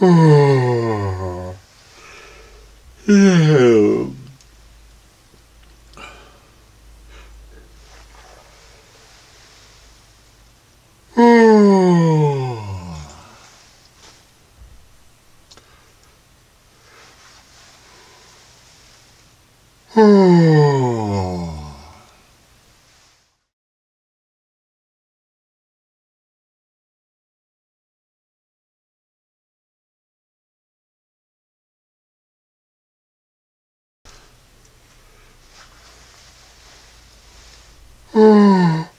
Hmm. Yeah. Hmm. Hmm. Yeah.